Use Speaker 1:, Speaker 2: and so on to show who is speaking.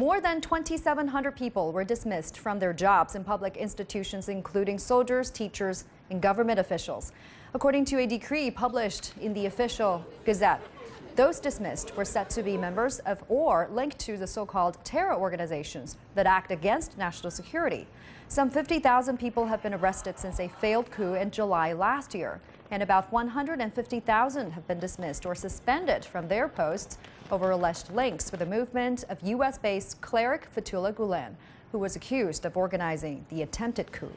Speaker 1: More than 2,700 people were dismissed from their jobs in public institutions, including soldiers, teachers, and government officials. According to a decree published in the official Gazette, those dismissed were said to be members of or linked to the so-called terror organizations that act against national security. Some 50,000 people have been arrested since a failed coup in July last year, and about 150,000 have been dismissed or suspended from their posts over alleged links with the movement of U.S.-based cleric Fethullah Gulen, who was accused of organizing the attempted coup.